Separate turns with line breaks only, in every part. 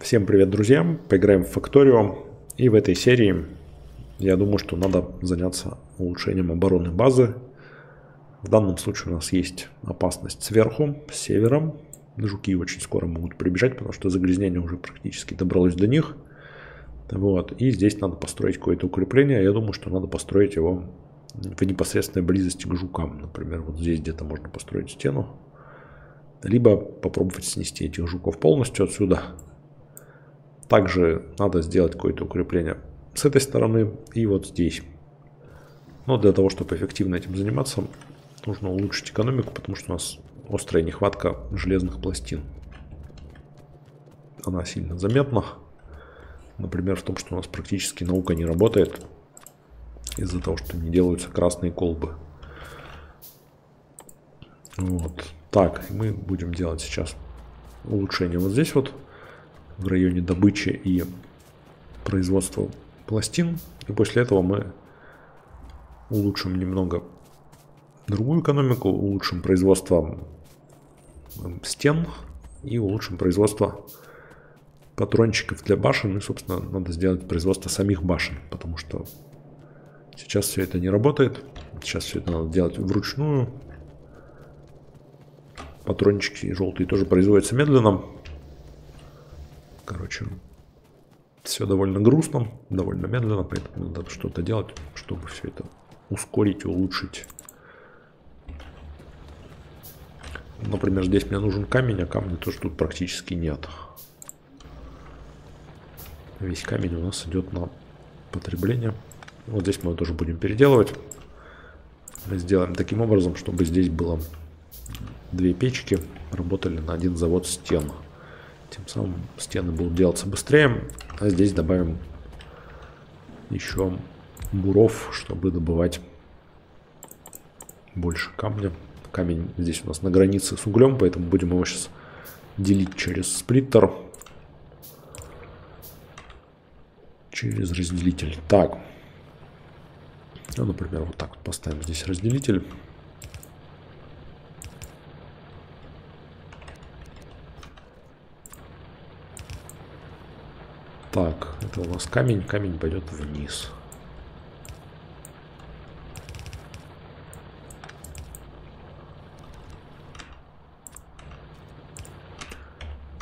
Всем привет, друзья! Поиграем в Factorio. И в этой серии я думаю, что надо заняться улучшением обороны базы. В данном случае у нас есть опасность сверху, с севера. Жуки очень скоро могут прибежать, потому что загрязнение уже практически добралось до них. Вот. И здесь надо построить какое-то укрепление. Я думаю, что надо построить его в непосредственной близости к жукам. Например, вот здесь где-то можно построить стену. Либо попробовать снести этих жуков полностью отсюда. Также надо сделать какое-то укрепление с этой стороны и вот здесь. Но для того, чтобы эффективно этим заниматься, нужно улучшить экономику, потому что у нас острая нехватка железных пластин. Она сильно заметна. Например, в том, что у нас практически наука не работает из-за того, что не делаются красные колбы. Вот. Так, мы будем делать сейчас улучшение вот здесь вот, в районе добычи и производства пластин. И после этого мы улучшим немного другую экономику, улучшим производство стен и улучшим производство патрончиков для башен. И, собственно, надо сделать производство самих башен, потому что сейчас все это не работает. Сейчас все это надо делать вручную. Патрончики желтые тоже производятся медленно. Короче, все довольно грустно, довольно медленно, поэтому надо что-то делать, чтобы все это ускорить, улучшить. Например, здесь мне нужен камень, а камня тоже тут практически нет. Весь камень у нас идет на потребление. Вот здесь мы тоже будем переделывать. Мы сделаем таким образом, чтобы здесь было две печки, работали на один завод стен. Тем самым стены будут делаться быстрее. А здесь добавим еще буров, чтобы добывать больше камня. Камень здесь у нас на границе с углем, поэтому будем его сейчас делить через сплиттер. Через разделитель. Так. Ну, например, вот так вот поставим здесь разделитель. Так, это у нас камень, камень пойдет вниз.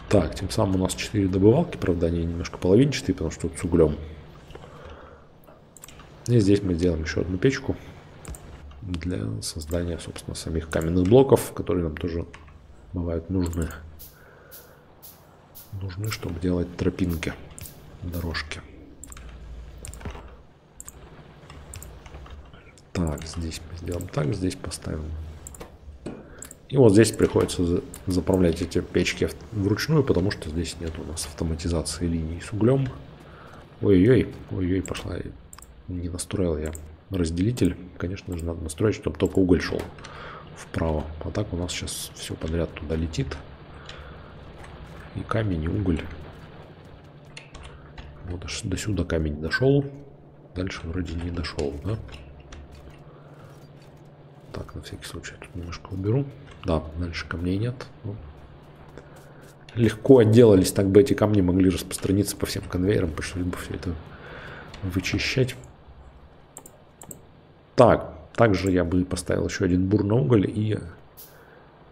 Так, тем самым у нас 4 добывалки, правда, они немножко половинчатые, потому что тут с углем. И здесь мы сделаем еще одну печку для создания, собственно, самих каменных блоков, которые нам тоже бывают нужны. Нужны, чтобы делать тропинки дорожки. Так, здесь мы сделаем так, здесь поставим. И вот здесь приходится заправлять эти печки вручную, потому что здесь нет у нас автоматизации линий с углем. Ой-ой, ой-ой, пошла. Не настроил я разделитель. Конечно же, надо настроить, чтобы только уголь шел вправо. А так у нас сейчас все подряд туда летит. И камень, и уголь. Вот до сюда камень дошел. Дальше вроде не дошел, да? Так, на всякий случай тут немножко уберу. Да, дальше камней нет. Ну, легко отделались, так бы эти камни могли распространиться по всем конвейерам, пришлось бы все это вычищать. Так, также я бы поставил еще один бур на уголь и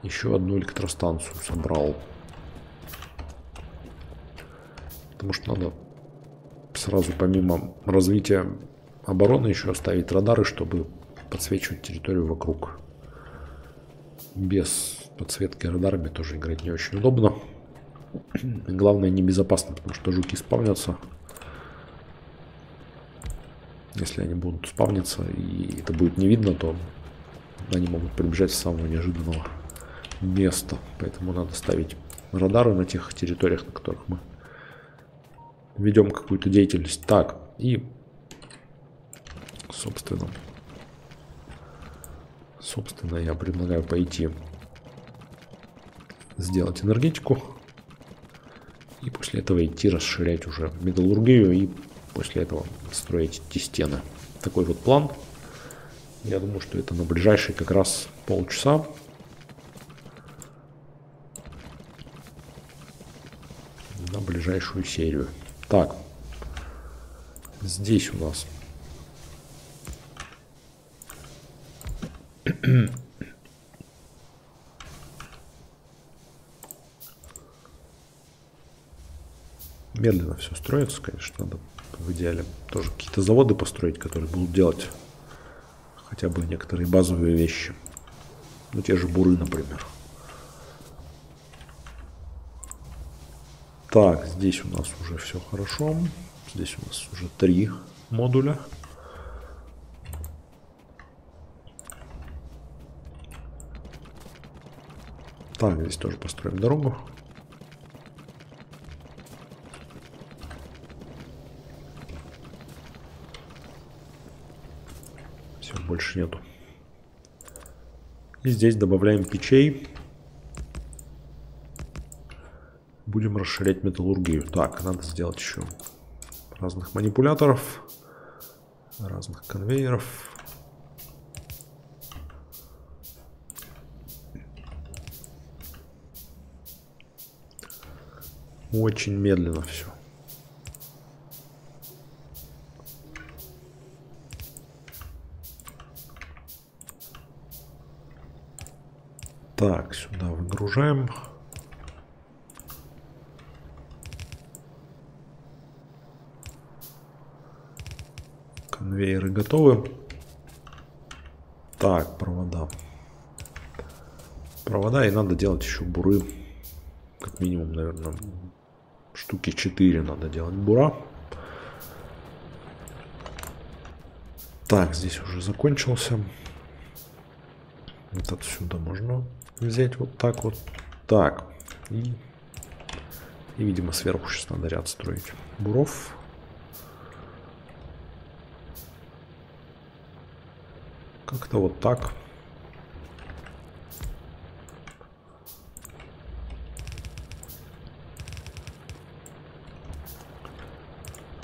еще одну электростанцию собрал. Потому что надо сразу помимо развития обороны еще оставить радары, чтобы подсвечивать территорию вокруг. Без подсветки радарами тоже играть не очень удобно. Главное небезопасно, потому что жуки спавнятся. Если они будут спавниться и это будет не видно, то они могут прибежать с самого неожиданного места. Поэтому надо ставить радары на тех территориях, на которых мы ведем какую-то деятельность. Так, и, собственно, собственно, я предлагаю пойти сделать энергетику. И после этого идти расширять уже металлургию и после этого строить эти стены. Такой вот план. Я думаю, что это на ближайшие как раз полчаса на ближайшую серию. Так, здесь у нас Медленно все строится, конечно, надо в идеале тоже какие-то заводы построить, которые будут делать хотя бы некоторые базовые вещи. Ну, те же буры, например. Так, здесь у нас уже все хорошо. Здесь у нас уже три модуля. Так, здесь тоже построим дорогу. Все, больше нету. И здесь добавляем печей. Будем расширять металлургию. Так, надо сделать еще разных манипуляторов, разных конвейеров. Очень медленно все. Так, сюда выгружаем. Конвейеры готовы. Так, провода. Провода и надо делать еще буры. Как минимум, наверное, штуки 4 надо делать бура. Так, здесь уже закончился. Вот отсюда можно взять вот так вот. Так. И, и видимо, сверху сейчас надо ряд строить. Буров. Как-то вот так.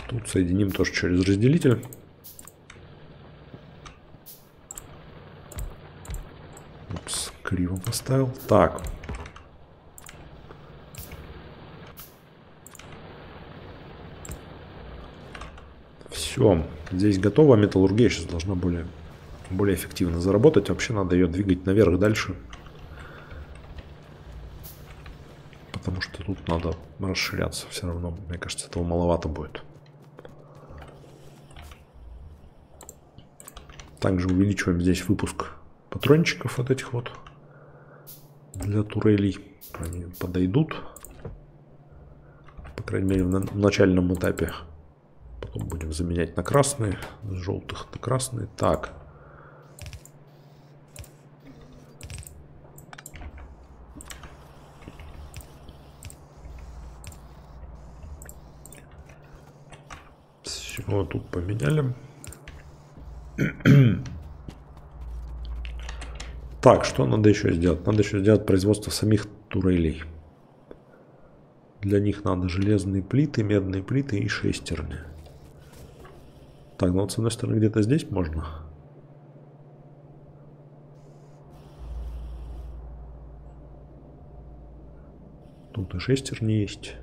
Тут соединим тоже через разделитель. Упс, криво поставил. Так. Все, здесь готово. Металлургия сейчас должна более, более эффективно заработать. Вообще надо ее двигать наверх дальше. Потому что тут надо расширяться все равно. Мне кажется, этого маловато будет. Также увеличиваем здесь выпуск патрончиков вот этих вот для турелей. Они подойдут. По крайней мере, в начальном этапе. Потом будем заменять на красные. С желтых на красные. Так. Все, тут поменяли. Так, что надо еще сделать? Надо еще сделать производство самих турелей. Для них надо железные плиты, медные плиты и шестерни. Так, ну вот с одной стороны где-то здесь можно. Тут и шестерни есть.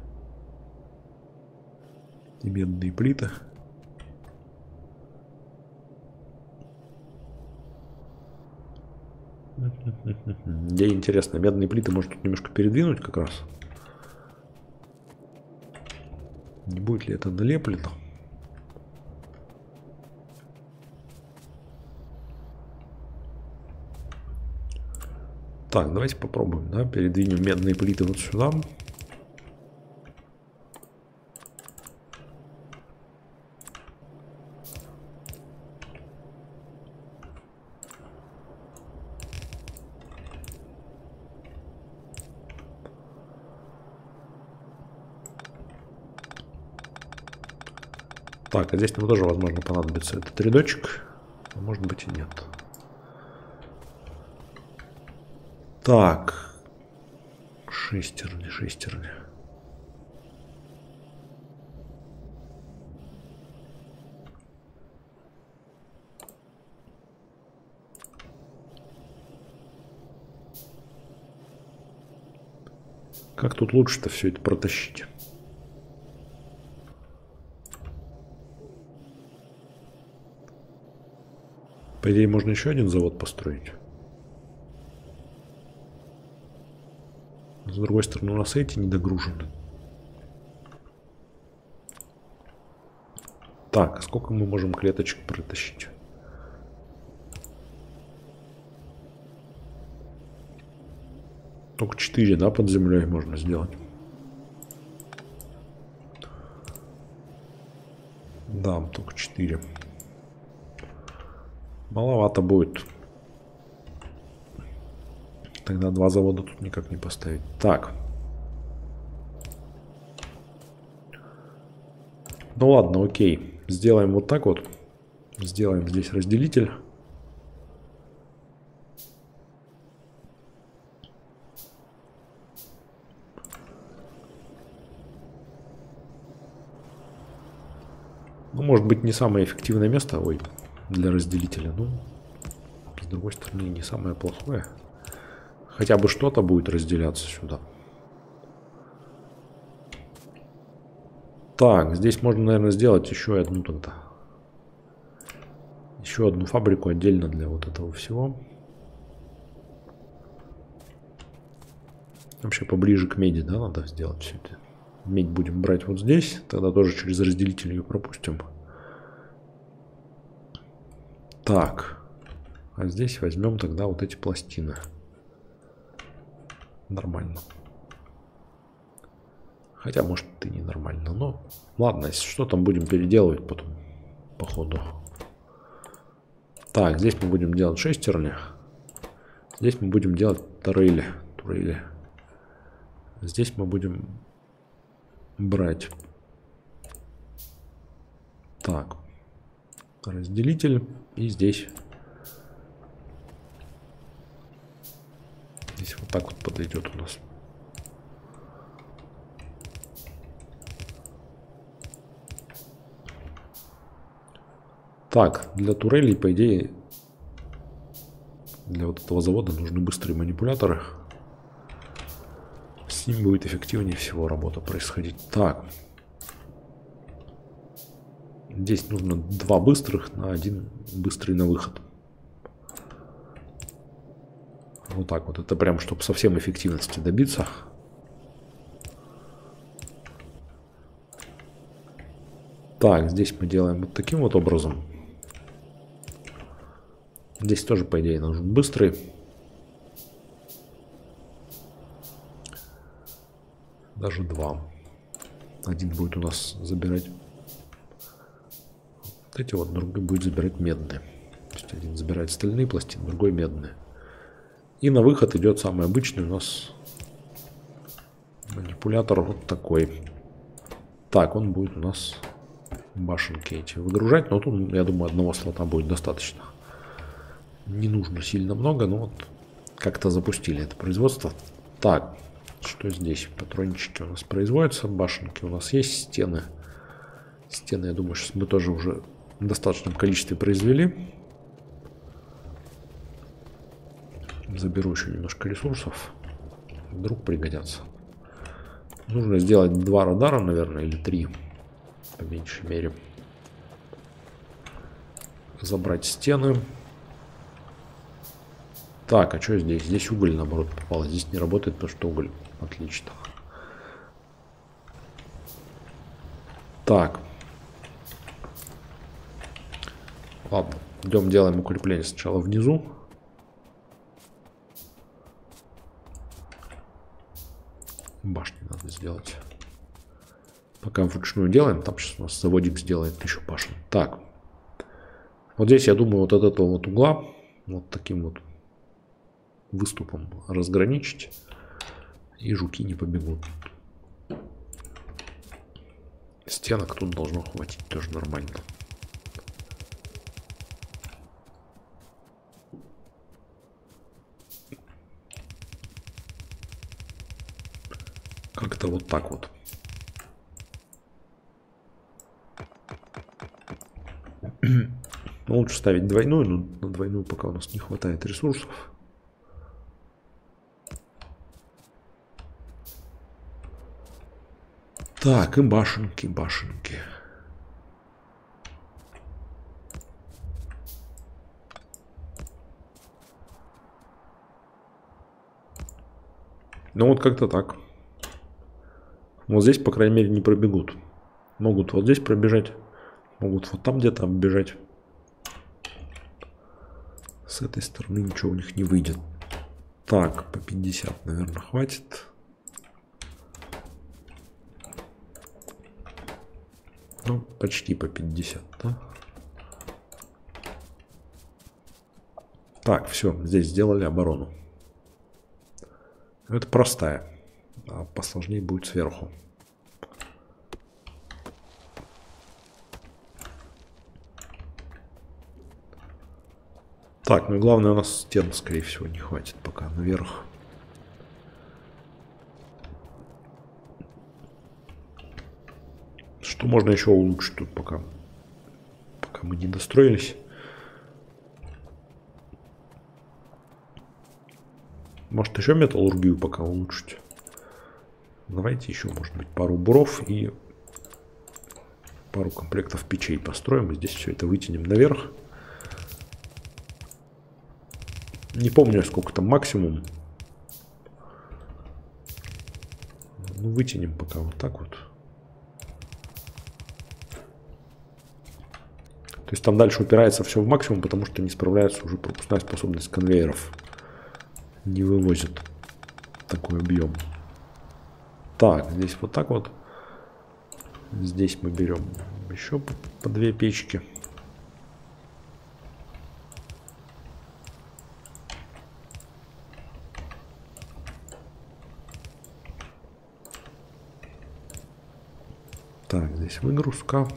И медные плиты. Где интересно, медные плиты может тут немножко передвинуть как раз. Не будет ли это налеплено? Так, давайте попробуем, да, передвинем медные плиты вот сюда. Так, а здесь нам тоже, возможно, понадобится этот рядочек. А может быть и нет. Так. Шестерни, шестерни. Как тут лучше-то все это протащить? По идее, можно еще один завод построить. С другой стороны, у нас эти недогружены. Так, а сколько мы можем клеточек протащить? Только 4, да, под землей можно сделать. Да, только 4. Маловато будет. Тогда два завода тут никак не поставить. Так. Ну ладно, окей. Сделаем вот так вот. Сделаем здесь разделитель. Ну, может быть, не самое эффективное место ой, для разделителя. Ну, с другой стороны, не самое плохое. Хотя бы что-то будет разделяться сюда. Так, здесь можно, наверное, сделать еще одну тогда. Еще одну фабрику отдельно для вот этого всего. Вообще поближе к меди, да, надо сделать все это. Медь будем брать вот здесь. Тогда тоже через разделитель ее пропустим. Так. А здесь возьмем тогда вот эти пластины. Нормально. Хотя, может, и не нормально. Но ладно, если что, там будем переделывать потом по ходу. Так, здесь мы будем делать шестерни. Здесь мы будем делать турели. турели. Здесь мы будем брать. Так. Разделитель. И здесь. Здесь вот так вот подойдет у нас. Так, для турелей, по идее, для вот этого завода нужны быстрые манипуляторы. С ним будет эффективнее всего работа происходить. Так. Здесь нужно два быстрых на один быстрый на выход. Вот так вот. Это прям, чтобы совсем эффективности добиться. Так, здесь мы делаем вот таким вот образом. Здесь тоже, по идее, нужен быстрый. Даже два. Один будет у нас забирать эти вот, другой будет забирать медные. То есть один забирает стальные пластины, другой медные. И на выход идет самый обычный у нас манипулятор вот такой. Так, он будет у нас башенки эти выгружать, но тут, я думаю, одного слота будет достаточно не нужно сильно много, но вот как-то запустили это производство. Так, что здесь? Патрончики у нас производятся, башенки у нас есть, стены. Стены, я думаю, сейчас мы тоже уже в достаточном количестве произвели. Заберу еще немножко ресурсов. Вдруг пригодятся. Нужно сделать два радара, наверное, или три. По меньшей мере. Забрать стены. Так, а что здесь? Здесь уголь, наоборот, попал. Здесь не работает, потому что уголь. Отлично. Так. Ладно, идем делаем укрепление сначала внизу. Башни надо сделать. Пока вручную делаем, там сейчас у нас заводик сделает еще башен. Так. Вот здесь, я думаю, вот от этого вот угла, вот таким вот выступом разграничить, и жуки не побегут. Стенок тут должно хватить тоже нормально. Как-то вот так вот. Ну, лучше ставить двойную, но на двойную пока у нас не хватает ресурсов. Так, и башенки, башенки. Ну вот как-то так. Вот здесь, по крайней мере, не пробегут. Могут вот здесь пробежать. Могут вот там где-то оббежать. С этой стороны ничего у них не выйдет. Так, по 50, наверное, хватит. Ну, почти по 50, да? Так, все, здесь сделали оборону. Это простая. А посложнее будет сверху. Так, ну главное, у нас стен, скорее всего, не хватит пока наверх. Что можно еще улучшить тут пока? Пока мы не достроились. Может еще металлургию пока улучшить? Давайте еще, может быть, пару буров и пару комплектов печей построим. И здесь все это вытянем наверх. Не помню, сколько там максимум. Ну, вытянем пока вот так вот. То есть там дальше упирается все в максимум, потому что не справляется уже пропускная способность конвейеров. Не вывозит такой объем. Так, здесь вот так вот. Здесь мы берем еще по, две печки. Так, здесь выгрузка.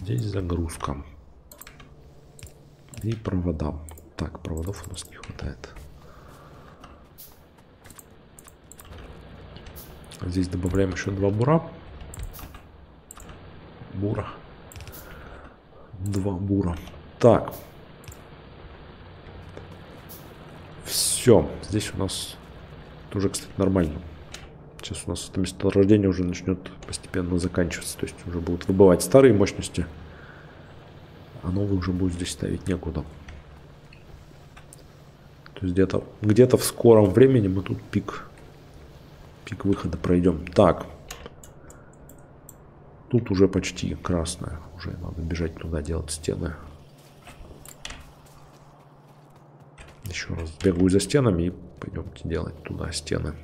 Здесь загрузка. И провода. Так, проводов у нас не хватает. Здесь добавляем еще два бура. Бура. Два бура. Так, Все, здесь у нас тоже, кстати, нормально. Сейчас у нас это месторождение уже начнет постепенно заканчиваться. То есть уже будут выбывать старые мощности, а новые уже будет здесь ставить некуда. То есть где-то где, -то, в скором времени мы тут пик, пик выхода пройдем. Так. Тут уже почти красная. Уже надо бежать туда делать стены. Еще раз бегаю за стенами и пойдемте делать туда стены.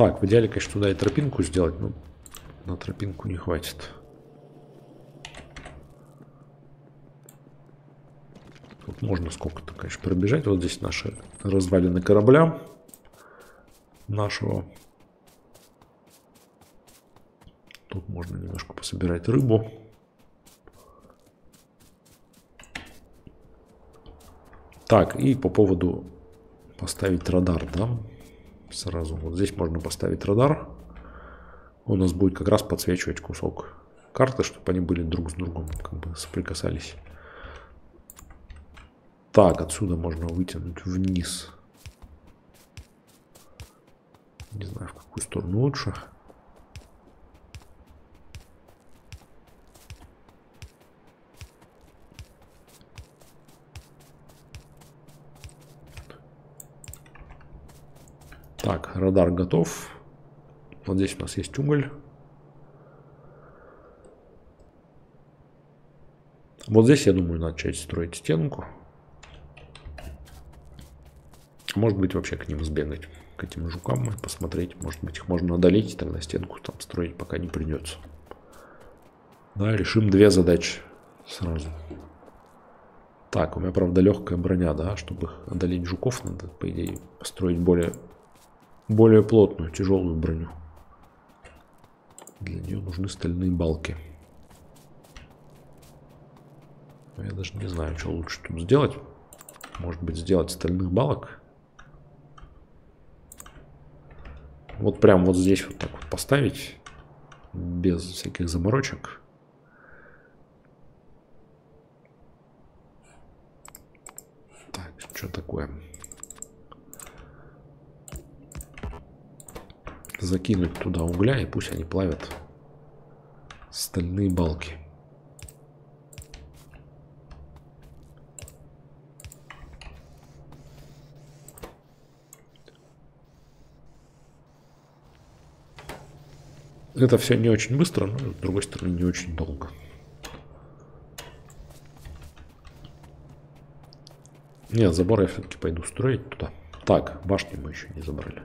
Так, в идеале, конечно, туда и тропинку сделать, но на тропинку не хватит. Тут можно сколько-то, конечно, пробежать. Вот здесь наши развалины корабля нашего Тут можно немножко пособирать рыбу. Так, и по поводу поставить радар, да, сразу. Вот здесь можно поставить радар. Он у нас будет как раз подсвечивать кусок карты, чтобы они были друг с другом, как бы соприкасались. Так, отсюда можно вытянуть вниз. Не знаю, в какую сторону лучше. Так, радар готов. Вот здесь у нас есть уголь. Вот здесь, я думаю, начать строить стенку. Может быть, вообще к ним сбегать, к этим жукам посмотреть. Может быть, их можно одолеть, тогда стенку там строить пока не придется. Да, решим две задачи сразу. Так, у меня, правда, легкая броня, да, чтобы одолеть жуков, надо, по идее, построить более более плотную, тяжелую броню. Для нее нужны стальные балки. Я даже не знаю, что лучше тут сделать. Может быть, сделать стальных балок. Вот прям вот здесь вот так вот поставить. Без всяких заморочек. Так, что такое? Закинуть туда угля, и пусть они плавят стальные балки. Это все не очень быстро, но с другой стороны не очень долго. Нет, забор я все-таки пойду строить туда. Так, башни мы еще не забрали.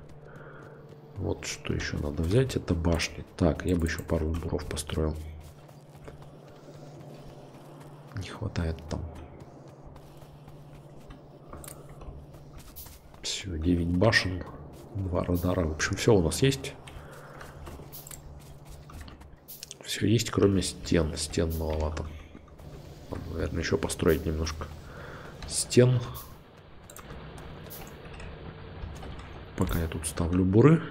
Вот что еще надо взять, это башни. Так, я бы еще пару буров построил. Не хватает там. Все, 9 башен, 2 радара. В общем, все у нас есть. Все есть, кроме стен. Стен маловато. Надо, наверное, еще построить немножко стен. Пока я тут ставлю буры.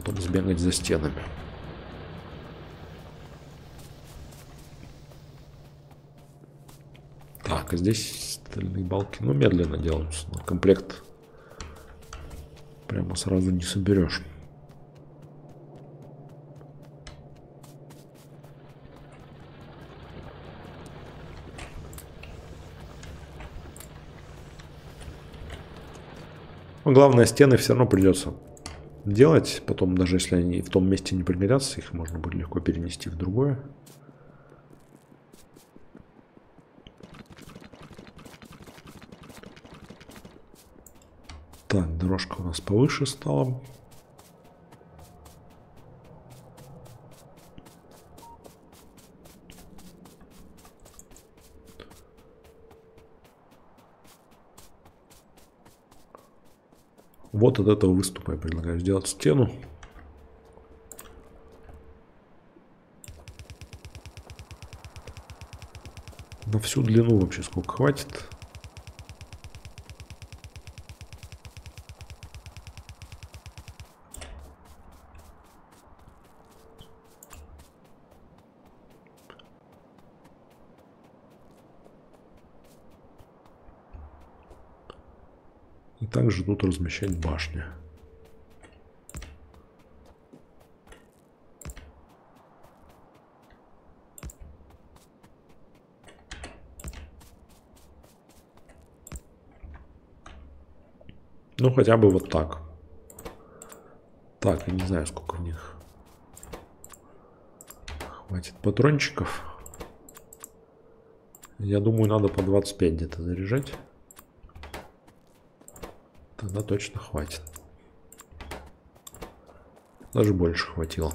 Потом сбегать за стенами. Так, а здесь стальные балки, ну, медленно делаются. На комплект прямо сразу не соберешь. Но главное, стены все равно придется делать. Потом, даже если они в том месте не пригодятся, их можно будет легко перенести в другое. Так, дорожка у нас повыше стала. Вот от этого выступа я предлагаю сделать стену. На всю длину вообще сколько хватит? Тут размещать башни. Ну, хотя бы вот так. Так, я не знаю, сколько в них. Хватит патрончиков. Я думаю, надо по 25 где-то заряжать. Тогда точно хватит. Даже больше хватило.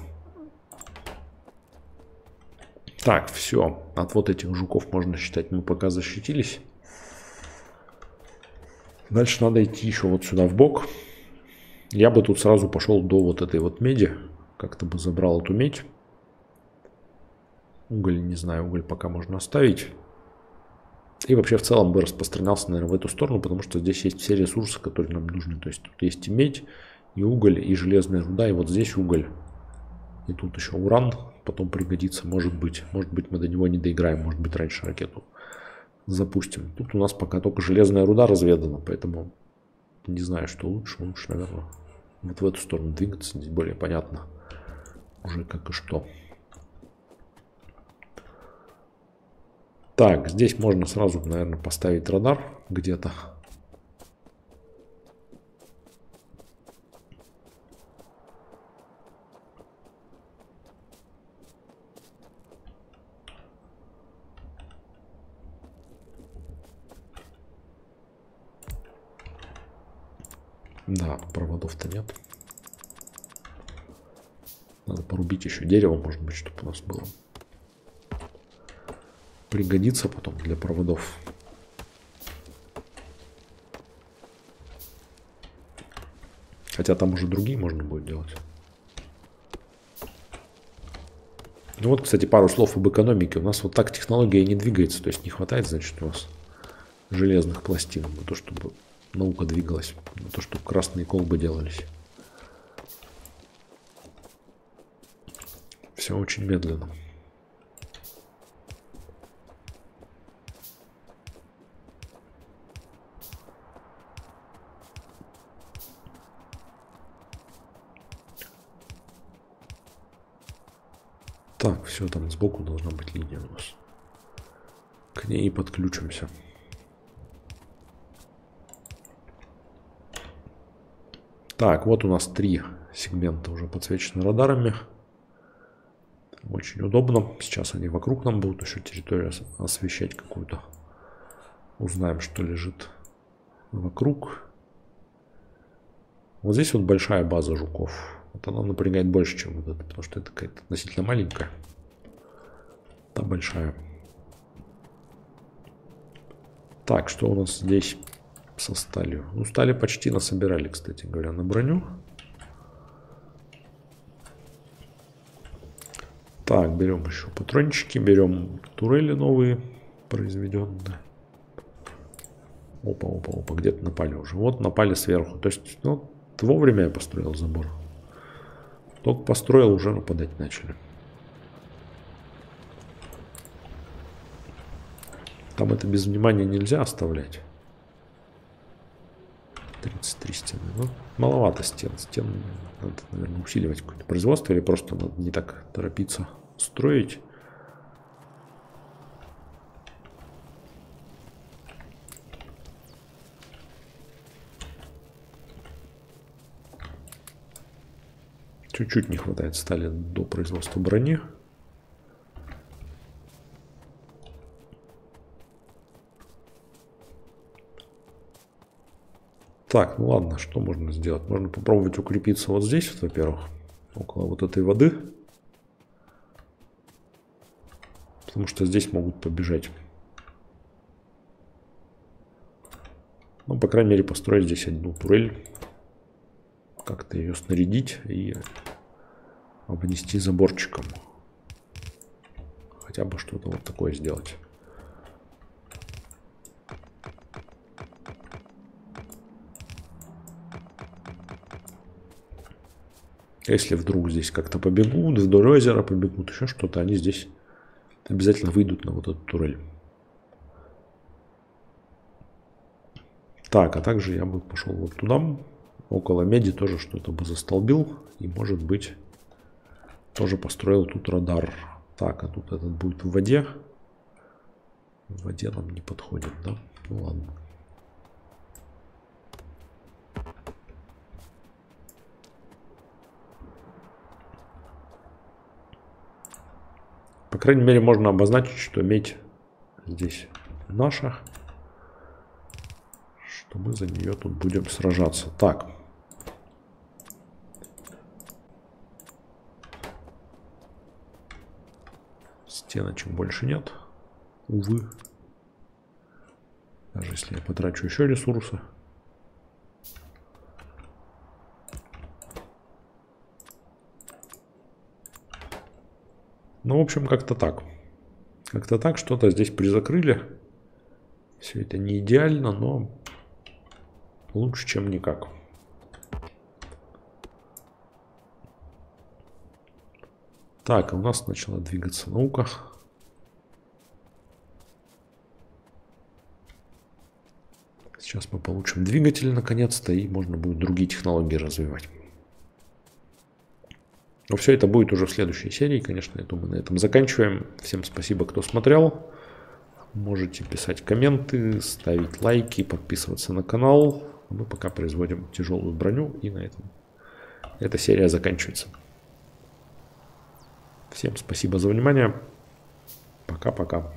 Так, все. От вот этих жуков можно считать, мы пока защитились. Дальше надо идти еще вот сюда в бок. Я бы тут сразу пошел до вот этой вот меди. Как-то бы забрал эту медь. Уголь, не знаю, уголь пока можно оставить. И вообще в целом бы распространялся, наверное, в эту сторону, потому что здесь есть все ресурсы, которые нам нужны. То есть тут есть и медь, и уголь, и железная руда, и вот здесь уголь. И тут еще уран потом пригодится, может быть. Может быть мы до него не доиграем, может быть раньше ракету запустим. Тут у нас пока только железная руда разведана, поэтому не знаю, что лучше. Лучше, наверное, вот в эту сторону двигаться, здесь более понятно уже как и что. Так, здесь можно сразу, наверное, поставить радар где-то. Да, проводов-то нет. Надо порубить еще дерево, может быть, чтобы у нас было пригодится потом для проводов. Хотя там уже другие можно будет делать. Ну вот, кстати, пару слов об экономике. У нас вот так технология не двигается. То есть не хватает, значит, у нас железных пластин на то, чтобы наука двигалась. На то, чтобы красные колбы делались. Все очень медленно. Все, там сбоку должна быть линия у нас. К ней подключимся. Так, вот у нас три сегмента уже подсвечены радарами. Очень удобно. Сейчас они вокруг нам будут еще территорию освещать какую-то. Узнаем, что лежит вокруг. Вот здесь вот большая база жуков. Вот она напрягает больше, чем вот это, потому что это какая-то относительно маленькая. Та большая. Так, что у нас здесь со сталью? Ну, стали почти насобирали, кстати говоря, на броню. Так, берем еще патрончики, берем турели новые, произведенные. Опа, опа, опа, где-то напали уже. Вот напали сверху. То есть, ну, вовремя я построил забор. Только построил, уже нападать начали. Там это без внимания нельзя оставлять. 33 стены. Ну, маловато стен. Стен надо, наверное, усиливать какое-то производство или просто надо не так торопиться строить. Чуть-чуть не хватает стали до производства брони. Так, ну ладно, что можно сделать? Можно попробовать укрепиться вот здесь, вот, во-первых, около вот этой воды. Потому что здесь могут побежать. Ну, по крайней мере, построить здесь одну турель. Как-то ее снарядить и обнести заборчиком. Хотя бы что-то вот такое сделать. Если вдруг здесь как-то побегут, вдоль озера побегут, еще что-то, они здесь обязательно выйдут на вот эту турель. Так, а также я бы пошел вот туда, около меди тоже что-то бы застолбил. И может быть тоже построил тут радар. Так, а тут этот будет в воде. В воде нам не подходит, да? Ну ладно. По крайней мере, можно обозначить, что медь здесь наша. Что мы за нее тут будем сражаться. Так. Стеночек больше нет. Увы. Даже если я потрачу еще ресурсы. Ну, в общем, как-то так. Как-то так, что-то здесь призакрыли. Все это не идеально, но лучше, чем никак. Так, у нас начала двигаться наука. Сейчас мы получим двигатель наконец-то, и можно будет другие технологии развивать. Но все это будет уже в следующей серии, конечно, я думаю, на этом заканчиваем. Всем спасибо, кто смотрел. Можете писать комменты, ставить лайки, подписываться на канал. Мы пока производим тяжелую броню, и на этом эта серия заканчивается. Всем спасибо за внимание. Пока-пока.